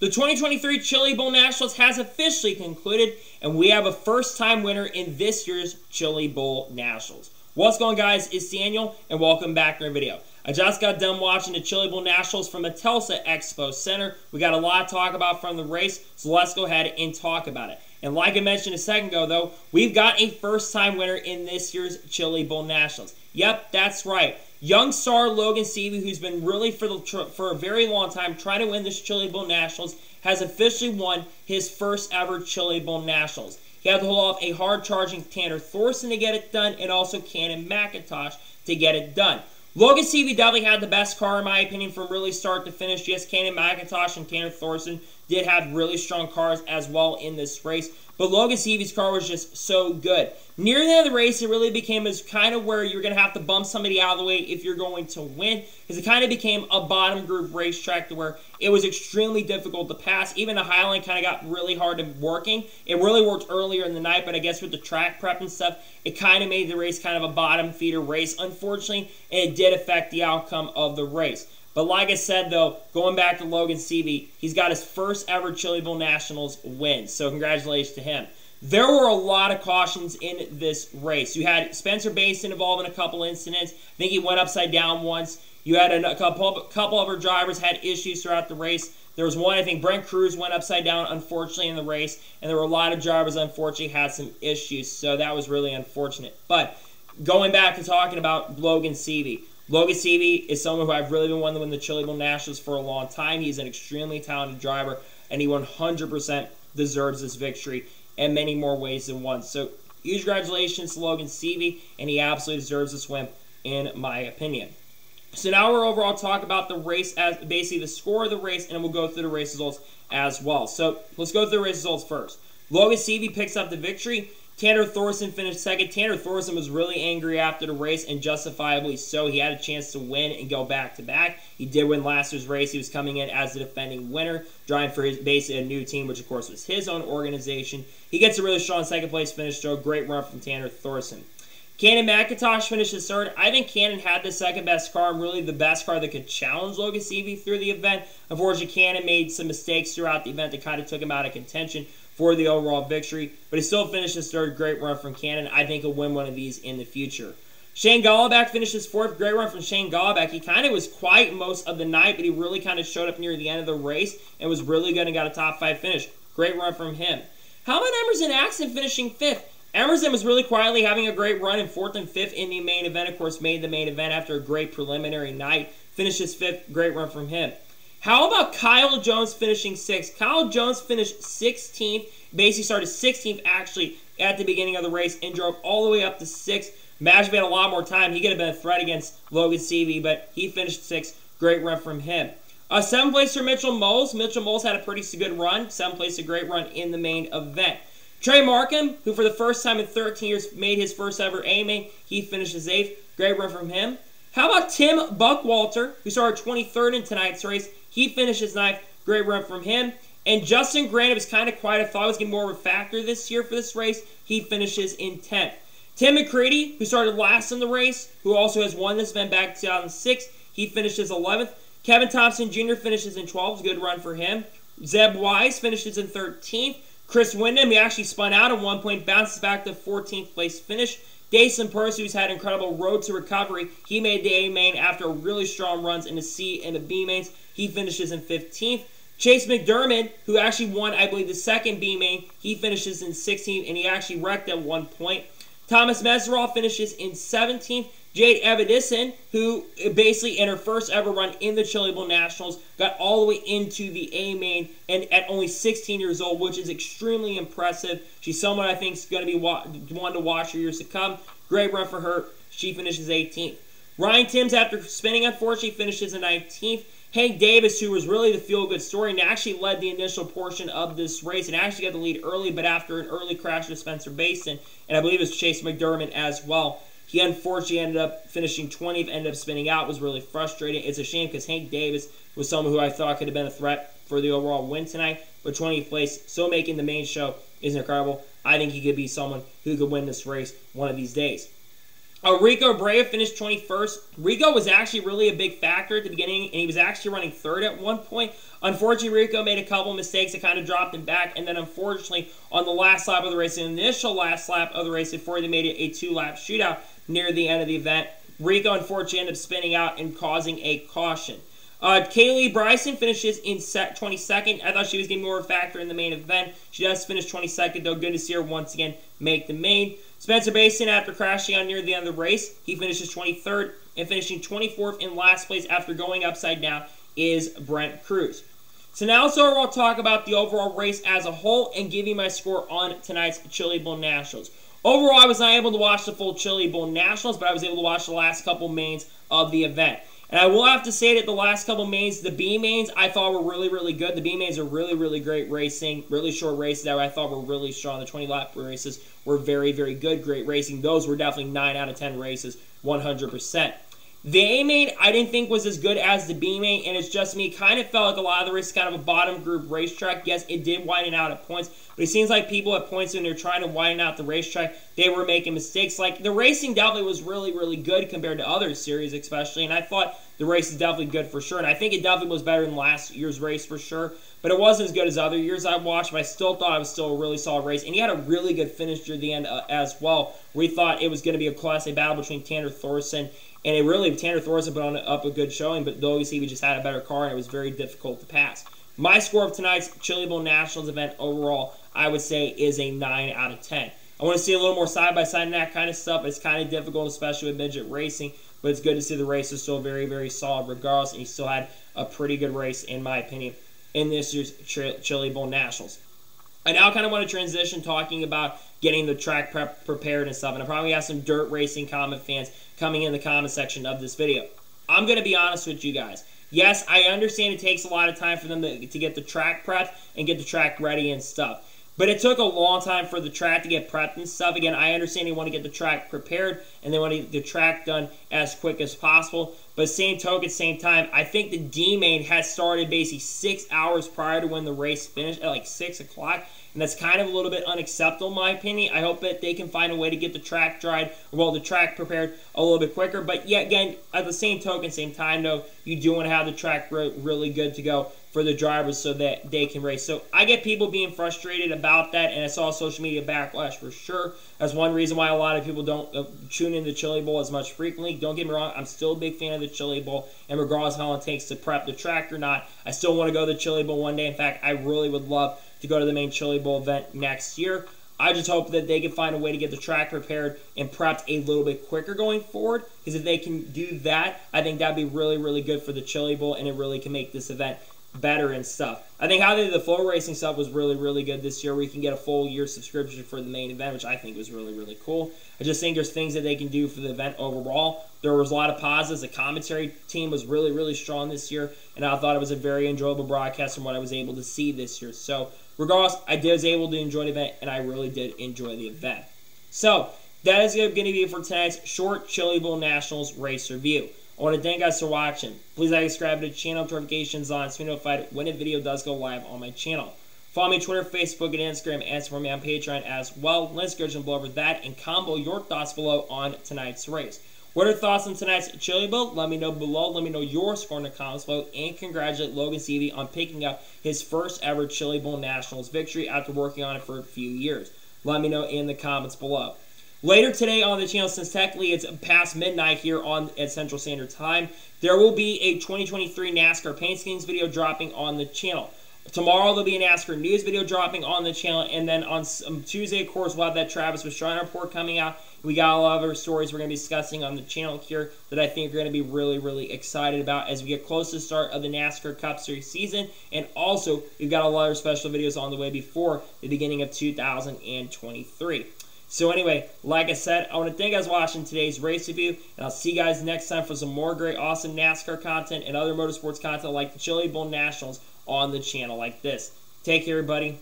The 2023 Chili Bowl Nationals has officially concluded, and we have a first time winner in this year's Chili Bowl Nationals. What's going on, guys? It's Daniel, and welcome back to our video. I just got done watching the Chili Bowl Nationals from the Tulsa Expo Center. We got a lot to talk about from the race, so let's go ahead and talk about it. And like I mentioned a second ago, though, we've got a first time winner in this year's Chili Bowl Nationals. Yep, that's right. Young star Logan Seavey, who's been really for the for a very long time trying to win this Chili Bowl Nationals, has officially won his first ever Chili Bowl Nationals. He had to hold off a hard charging Tanner Thorson to get it done, and also Cannon McIntosh to get it done. Logan definitely had the best car, in my opinion, from really start to finish. Yes, Cannon McIntosh and Tanner Thorson did have really strong cars as well in this race. But Logan Seavey's car was just so good. Near the end of the race, it really became as kind of where you're going to have to bump somebody out of the way if you're going to win. Because it kind of became a bottom group racetrack to where it was extremely difficult to pass. Even the Highline kind of got really hard in working. It really worked earlier in the night, but I guess with the track prep and stuff, it kind of made the race kind of a bottom feeder race, unfortunately, and it did affect the outcome of the race. But like I said, though, going back to Logan Seavey, he's got his first ever Chili Bowl Nationals win. So congratulations to him. There were a lot of cautions in this race. You had Spencer Bayston involved in a couple incidents. I think he went upside down once. You had a couple, couple of drivers had issues throughout the race. There was one, I think Brent Crews went upside down, unfortunately, in the race. And there were a lot of drivers, unfortunately, had some issues. So that was really unfortunate. But going back to talking about Logan Seavey. Logan Seavey is someone who I've really been wanting to win the Chili Bowl Nationals for a long time. He's an extremely talented driver, and he 100% deserves this victory in many more ways than one. So, huge congratulations to Logan Seavey, and he absolutely deserves this win, in my opinion. So now we're overall talk about the race as basically the score of the race, and we'll go through the race results as well. So let's go through the race results first. Logan Seavey picks up the victory. Tanner Thorson finished second. Tanner Thorson was really angry after the race, and justifiably so. He had a chance to win and go back to back. He did win last year's race. He was coming in as the defending winner, driving for his basically a new team, which of course was his own organization. He gets a really strong second place finish, so great run from Tanner Thorson. Cannon McIntosh finishes third. I think Cannon had the second best car and really the best car that could challenge Logan Seavey through the event. Unfortunately, Cannon made some mistakes throughout the event that kind of took him out of contention for the overall victory, but he still finishes third. Great run from Cannon. I think he'll win one of these in the future. Shane Golobic finishes fourth. Great run from Shane Golobic. He kind of was quiet most of the night, but he really kind of showed up near the end of the race and was really good and got a top five finish. Great run from him. How about Emerson Axsom finishing fifth? Emerson was really quietly having a great run in fourth and fifth in the main event. Of course, made the main event after a great preliminary night. Finishes fifth. Great run from him. How about Kyle Jones finishing sixth? Kyle Jones finished 16th Basically started 16th actually at the beginning of the race and drove all the way up to 6th. Imagine had a lot more time. He could have been a threat against Logan Seavey, but he finished 6th. Great run from him. Uh, seventh place for Mitchell Moles. Mitchell Moles had a pretty good run. Seventh place, a great run in the main event. Trey Marcham, who for the first time in 13 years made his first ever A main, he finishes 8th. Great run from him. How about Tim Buckwalter, who started 23rd in tonight's race? He finishes ninth. Great run from him. And Justin Grant was kind of quiet. I thought he was getting more of a factor this year for this race. He finishes in 10th. Tim McCreadie, who started last in the race, who also has won this event back in 2006, he finishes 11th. Kevin Thomas Jr. finishes in 12th. Good run for him. Zeb Wise finishes in 13th. Chris Windom, he actually spun out at one point, bounces back to 14th place finish. Daison Pursley, who's had incredible road to recovery, he made the A main after really strong runs in the C and the B mains. He finishes in 15th. Chase McDermott, who actually won, I believe, the second B main, he finishes in 16th, and he actually wrecked at one point. Thomas Meseraull finishes in 17th. Jade Avedisian, who basically in her first ever run in the Chili Bowl Nationals, got all the way into the A main and at only 16 years old, which is extremely impressive. She's someone I think is going to be one to watch for years to come. Great run for her. She finishes 18th. Ryan Timms, after spinning, unfortunately, finishes in 19th. Hank Davis, who was really the feel-good story and actually led the initial portion of this race and actually got the lead early, but after an early crash with Spencer Bayston, and I believe it was Chase McDermott as well. He unfortunately ended up finishing 20th, ended up spinning out, was really frustrating. It's a shame because Hank Davis was someone who I thought could have been a threat for the overall win tonight, but 20th place, so making the main show is incredible. I think he could be someone who could win this race one of these days. Uh, Rico Abreu finished 21st. Rico was actually really a big factor at the beginning, and he was actually running third at one point. Unfortunately, Rico made a couple mistakes that kind of dropped him back, and then unfortunately, on the last lap of the race, the initial last lap of the race, before they made it a two-lap shootout near the end of the event, Rico unfortunately ended up spinning out and causing a caution. Uh, Kaylee Bryson finishes in set 22nd. I thought she was getting more of a factor in the main event. She does finish 22nd, though. Good to see her once again make the main. Spencer Bayston, after crashing on near the end of the race, he finishes 23rd and finishing 24th in last place after going upside down is Brent Crews. So now so I'll talk about the overall race as a whole and give you my score on tonight's Chili Bowl Nationals. Overall, I was not able to watch the full Chili Bowl Nationals, but I was able to watch the last couple mains of the event. Uh, and I will have to say that the last couple mains, the B mains, I thought were really, really good. The B mains are really, really great racing. Really short races that I thought were really strong. The 20 lap races were very, very good. Great racing. Those were definitely 9 out of 10 races, 100%. The A main I didn't think was as good as the B main, and it's just me. Kind of felt like a lot of the race kind of a bottom group racetrack. Yes, it did widen out at points, but it seems like people at points when they're trying to widen out the racetrack, they were making mistakes. Like the racing definitely was really, really good compared to other series, especially, and I thought the race is definitely good for sure. And I think it definitely was better than last year's race for sure. But it wasn't as good as other years I watched, but I still thought it was still a really solid race. And he had a really good finish near the end uh, as well. We thought it was going to be a Class A battle between Tanner Thorson and it really, Tanner Thorson put on up a good showing, but though Seavey just had a better car and it was very difficult to pass. My score of tonight's Chili Bowl Nationals event overall, I would say, is a 9 out of 10. I want to see a little more side by side and that kind of stuff. It's kind of difficult, especially with midget racing, but it's good to see the race is still very, very solid regardless, and he still had a pretty good race, in my opinion, in this year's Chili Bowl Nationals. I now kind of want to transition talking about getting the track prep prepared and stuff, and I probably have some dirt racing comment fans coming in the comment section of this video. I'm going to be honest with you guys. Yes, I understand it takes a lot of time for them to, to get the track prepped and get the track ready and stuff. But it took a long time for the track to get prepped and stuff. Again, I understand you want to get the track prepared and they want to get the track done as quick as possible. But same token, same time, I think the D main has started basically six hours prior to when the race finished at like 6 o'clock. And that's kind of a little bit unacceptable in my opinion. I hope that they can find a way to get the track dried, or well, the track prepared a little bit quicker. But yeah, again, at the same token, same time though, you do want to have the track re really good to go for the drivers so that they can race. So I get people being frustrated about that, and I saw social media backlash for sure. That's one reason why a lot of people don't uh, tune in the Chili Bowl as much frequently. Don't get me wrong, I'm still a big fan of the Chili Bowl, and regardless of how long it takes to prep the track or not, I still want to go to the Chili Bowl one day. In fact, I really would love to go to the main Chili Bowl event next year. I just hope that they can find a way to get the track prepared and prepped a little bit quicker going forward. Because if they can do that, I think that'd be really, really good for the Chili Bowl, and it really can make this event better and stuff. I think how they did the FloRacing stuff was really, really good this year. We can get a full year subscription for the main event, which I think was really, really cool. I just think there's things that they can do for the event overall. There was a lot of positives. The commentary team was really, really strong this year, and I thought it was a very enjoyable broadcast from what I was able to see this year. So, regardless, I was able to enjoy the event, and I really did enjoy the event. So, that is going to be it for tonight's short Chili Bowl Nationals race review. I want to thank you guys for watching. Please like, subscribe to the channel, notifications on so be notified when a video does go live on my channel. Follow me on Twitter, Facebook, and Instagram, and support me on Patreon as well. Let's go below over that and combo your thoughts below on tonight's race. What are your thoughts on tonight's Chili Bowl? Let me know below. Let me know your score in the comments below. And congratulate Logan Seavey on picking up his first ever Chili Bowl Nationals victory after working on it for a few years. Let me know in the comments below. Later today on the channel, since technically it's past midnight here on at Central Standard Time, there will be a 2023 NASCAR paint schemes video dropping on the channel. Tomorrow there'll be a NASCAR news video dropping on the channel, and then on um, Tuesday, of course, we'll have that Travis Pastrana report coming out. We got a lot of other stories we're going to be discussing on the channel here that I think you're going to be really, really excited about as we get close to the start of the NASCAR Cup Series season. And also, we've got a lot of special videos on the way before the beginning of 2023. So anyway, like I said, I want to thank you guys watching today's race review, and I'll see you guys next time for some more great, awesome NASCAR content and other motorsports content like the Chili Bowl Nationals on the channel like this. Take care, everybody.